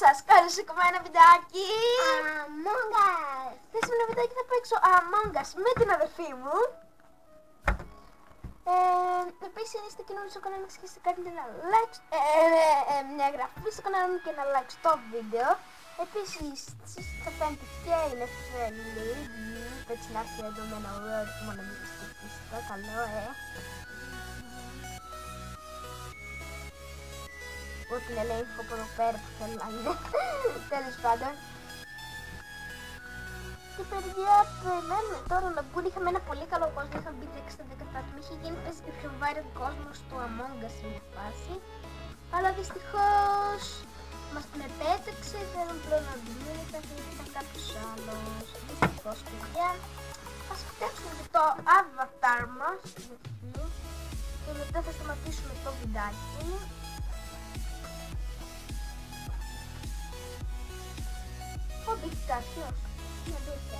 σας! Καλώς ήρθατε ένα βιντεάκι! Among Us. Στο σημερινό βιντεάκι θα παίξω Among Us με την αδερφή μου. Ε, επίσης, αν είστε καινούριοι στο κανάλι μας και κάνετε ένα like, ε, ε, ε, μια εγγραφή στο κανάλι μου και ένα like στο βίντεο. Επίσης, εσείς θα φαίνεται και είναι friendly, έτσι να έρθει εδώ με ένα ωραίο ρυθμό να μην το καλό, ε. Ό,τι είναι λέει από εδώ πέρα που θέλω να είναι. Τέλος πάντων. Και παιδιά, περιμένουμε τώρα να μπουν. Είχαμε ένα πολύ καλό κόσμο. Είχαμε μπει 10 στα 10 άτομα. Είχε γίνει πες και πιο viral κόσμος του Among Us σε μια φάση. Αλλά δυστυχώς μας την επέταξε. Θέλουν πλέον να μπουν. Ήταν κάποιος άλλος. Δυστυχώς παιδιά. Ας φτιάξουμε και το avatar μας. Και μετά θα σταματήσουμε το βιντεάκι. Ω, μπήκε κάποιος. Να δείτε.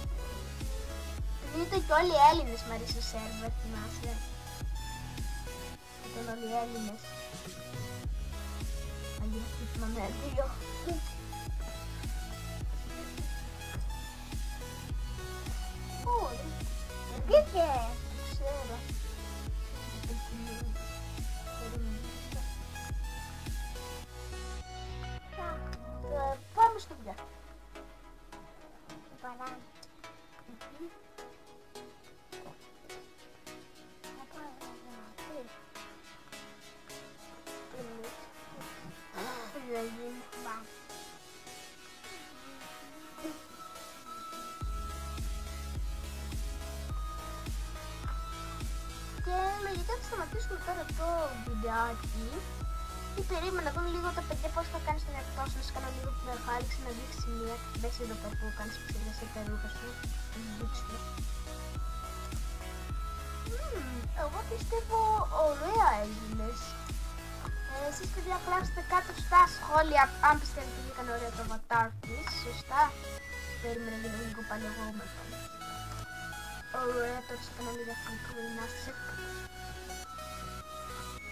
Δείτε και όλοι οι Έλληνες μ' αρέσει ο σερβερ, θυμάσαι. Ήταν όλοι οι Έλληνες. Αγία, τι θυμάμαι, δύο. Πού, ρε, Μπήκε. ξέρω. Περίμενα να δούμε λίγο τα παιδιά πώς θα κάνεις την εκτός να κάνω λίγο την αφάλιξη να δείξει μια μπες εδώ πέρα που κάνεις ψηλά σε τα ρούχα σου. να δείξουμε. Μμμ, Εγώ πιστεύω ωραία έγινες. Ε, εσείς παιδιά γράψτε κάτω στα σχόλια αν πιστεύετε ότι έκανε ωραία το avatar της. Σωστά. Περίμενα λίγο λίγο πάλι εγώ με το. Ωραία, τώρα σε κάνω λίγα φίλτρα να σε.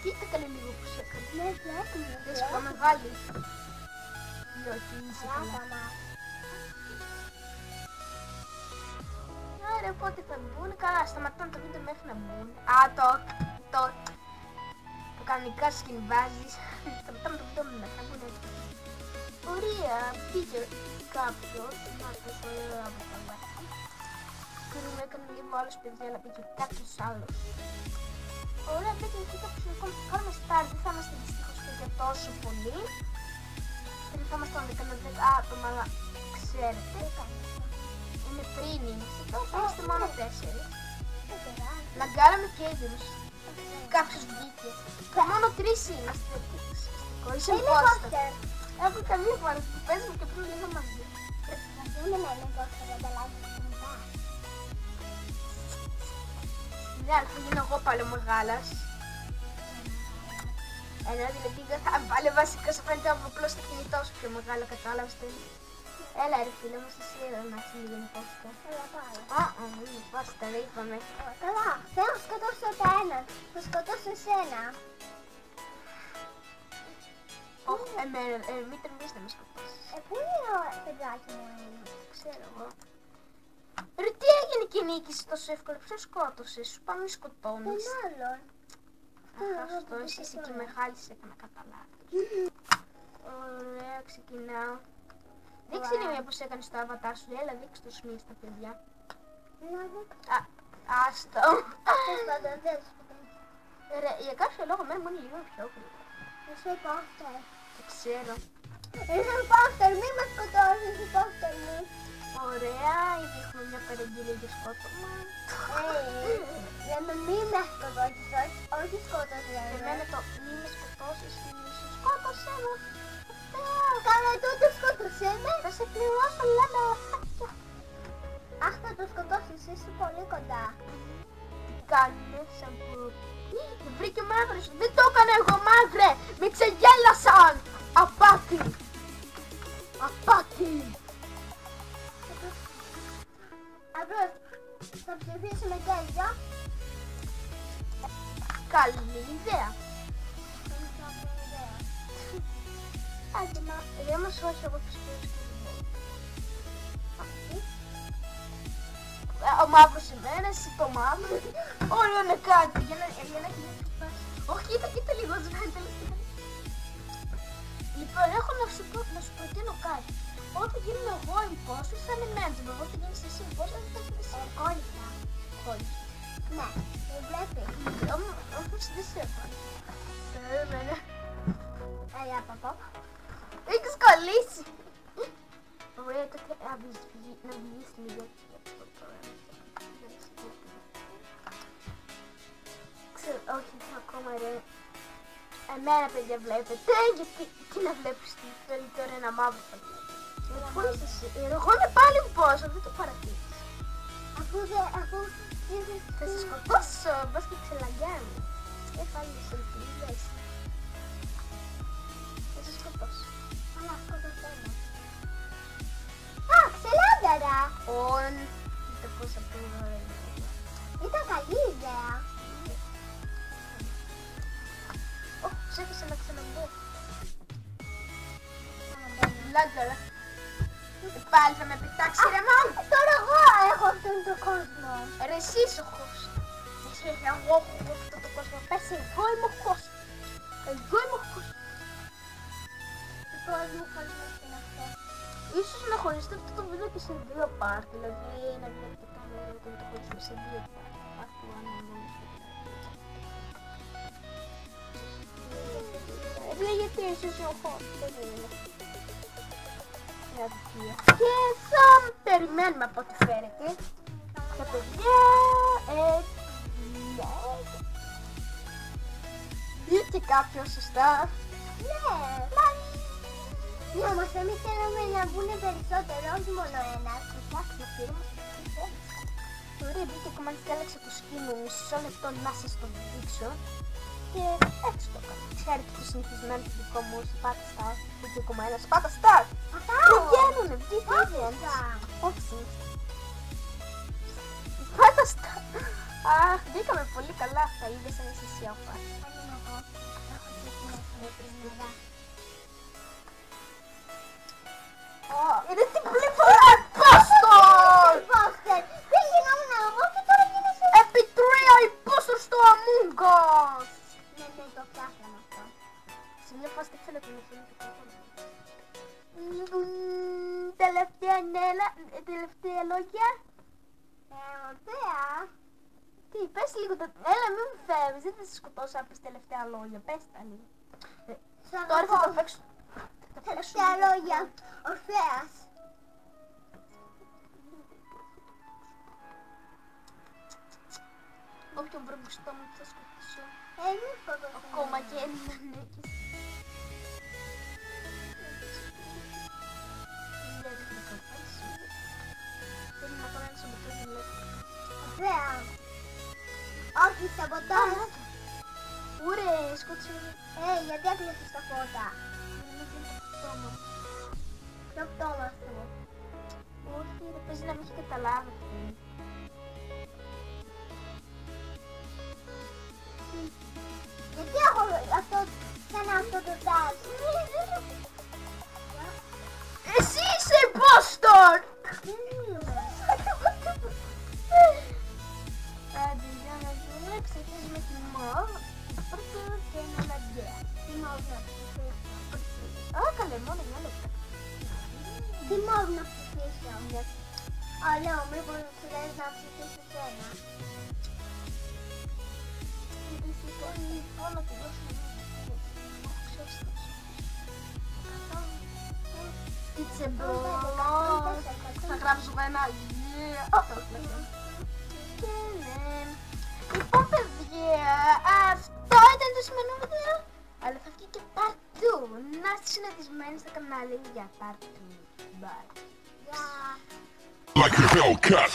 Κοίτα καλή λίγο που σε έκανε. Ναι, βλέπουμε. Δεν σου πάμε βάλει. Ή όχι, είσαι καλά. Διάβαμα. Άρα πότε θα μπουν, καλά, σταματάνε το βίντεο μέχρι να μπουν. Α, το, το, το κανονικά σκηνβάζεις. Σταματάμε το βίντεο μέχρι να μπουν έτσι. Ωραία, μπήκε κάποιος, κάποιος ωραίο από τα βάθη. Κρίνουμε, έκανε λίγο άλλος παιδιά, αλλά μπήκε κάποιος άλλος. Ωραία, μπήκε εκεί κάποιος ακόμα. Θα κάνουμε start, δεν θα είμαστε δυστυχώς και για τόσο πολύ. Δεν θα είμαστε όταν έκανα 10 άτομα, αλλά ξέρετε. Είναι πριν είμαστε εδώ, θα είμαστε μόνο τέσσερις. Δεν πειράζει. Λαγκάραμε και έδινος. Κάποιος βγήκε. Και μόνο τρεις είμαστε. Δυστυχικό, είσαι Είναι imposter. poster. Έχω καμία φορά που παίζουμε και πριν μεγάλας. Ένα δηλαδή δεν θα βάλει βασικά σε φαίνεται απλώ στο κινητός σου πιο μεγάλο, κατάλαβες τι. Έλα ρε φίλε μας, εσύ εδώ να είσαι λίγο imposter. Έλα πάω. Α, α, είναι imposter, είπαμε. Καλά, θέλω να σκοτώσω τα ένα. Θα σκοτώσω εσένα. Όχι, εμένα, ε, μην τρεμείς να με σκοτώσεις. Ε, πού είναι ο παιδάκι μου είναι. Ξέρω εγώ. Ρε τι έγινε και νίκησε τόσο εύκολα, ποιος σκότωσες, σου πάμε Τον σκοτώνεις. άλλον. Αχ, αυτό εσύ είσαι και μεγάλη σε έκανα κατά λάθος. Ωραία, ξεκινάω. Δείξε Wow. είναι μια πως έκανες το avatar σου, έλα δείξε το σημείο στα παιδιά. Να δω. Α, άστο. Τέλος πάντων, δεν σου πω. Ρε, για κάποιο λόγο μένει μόνο λίγο πιο γρήγορα. Είσαι poster. Δεν ξέρω. Είσαι poster, μη με σκοτώσεις, είσαι poster μου. Ωραία, ήδη έχουμε μια παραγγελία για σκότωμα. Ε, λέμε μη με σκοτώσεις, όχι, όχι σκότωση Και λέμε. εμένα το μη με σκοτώσεις, μη σε σκότωσέ με. Καλά, τότε σκότωσέ με. Θα σε πληρώσω λένε αυτά. Αχ, θα το σκοτώσεις, είσαι πολύ κοντά. Τι κάνουνε σαν που... Με βρήκε ο μαύρος. Δεν το έκανα εγώ μαύρε. Με ξεγέλασαν. Απάτη. Απάτη. Απλώς, θα ψηφίσουμε και οι δυο. Καλή ιδέα. Άντε μα. Δεν μας όχι από τους κύριους και Αυτή. Ο μαύρος εμένα, εσύ το μαύρο. Όλο είναι κάτι. Για να, για να έχει μια φάση. Όχι, κοίτα, κοίτα λίγο, σβέντε. Λοιπόν, έχω να σου, πω- να σου προτείνω κάτι. Όταν γίνω εγώ imposter θα είναι μέντζο. Όταν γίνεις εσύ imposter θα είναι εσύ. Κόλλησα. Όχι. Ναι. Δεν βλέπεις. Όμ- Όμως δεν σε έφαγε. Περίμενε. Έλα παπά. Έχεις κολλήσει. Ωραία, τότε να βγεις, να βγεις λίγο. Ξέρω, όχι, ακόμα ρε. Εμένα παιδιά βλέπετε, γιατί τι να βλέπεις τι θέλει τώρα ένα μαύρο παιδί. Πού είσαι εσύ, εγώ είμαι πάλι πόσο, δεν το παρατήρεις. Αφού δεν. Αφού. Θα σε σκοτώσω, μπας και ξελαγιάνει. Έφαγε σε ελπίδες. Θα σε σκοτώσω. Αλλά αυτό το θέλω. Α, ξελάγαρα. On. Κοίτα πόσα πούρα είναι. Ήταν καλή ιδέα. Ω, ξέχασα να ξαναμπω. Λάγκαρα. Πάλι θα με πετάξει ρε μάμ. Α, Τώρα εγώ έχω αυτόν τον κόσμο. Ρε εσύ είσαι ο host. Εσύ εγώ έχω αυτό το κόσμο. Πες εγώ είμαι ο host. Εγώ είμαι ο host. Πώς μου χωρίς την αυτό. Ίσως να χωριστεί αυτό το βίντεο και σε δύο part. Δηλαδή να βλέπετε καλό όταν το χωρίσουμε σε δύο part. Part 1 and Λέει γιατί εσύ είσαι ο host. Δεν είναι. Αδικία. Και θα περιμένουμε από ό,τι φαίνεται. Τα παιδιά, ε, ναι. Βγήκε κάποιος σωστά. Ναι. Ναι, όμως εμείς θέλουμε να μπουν περισσότερο, όχι μόνο ένας. Εντάξει, να φύγουμε. Ωραία, μπήκε κομμάτι και άλλαξε το σκι μου μισό λεπτό να σας το δείξω. Και έτσι το κάνω. Ξέρετε το συνηθισμένο το δικό μου, σπάτα start. Μπήκε ακόμα ένα σπάτα start. Αυτά Δεν βγαίνουνε, βγήκε ήδη ένας. Όχι. Σπάτα start. Αχ, μπήκαμε πολύ καλά αυτά, είδες ένας εσύ αυτά. Είναι την πληφορά πες λίγο τα... Έλα, μην μου φεύγεις, δεν θα σε σκοτώσω από τις τελευταία λόγια. Πες τα λίγο. Ε, Σ' Τώρα θα το αγαπώ. παίξω. Θα το παίξω Τελευταία λίγο. λόγια. Ο Θεάς. Όποιον βρω μπροστά μου θα σκοτήσω. Ε, μη φοβάσαι. Ακόμα και ένα νίκης. Γιατί έκλεισες τα φώτα. πτώμα. Το πτώμα σου. Όχι, ρε, παίζει να ψηφίσεις ένα. Μόνο τη δώσουμε. It's a blow. Θα γράψω ένα yeah. Αυτό λέω. Και ναι. Λοιπόν, παιδιά, αυτό ήταν το σημερινό βίντεο. Αλλά θα βγει και part 2. Να είστε συναντισμένοι στο κανάλι για part 2. Bye. like a Hellcat.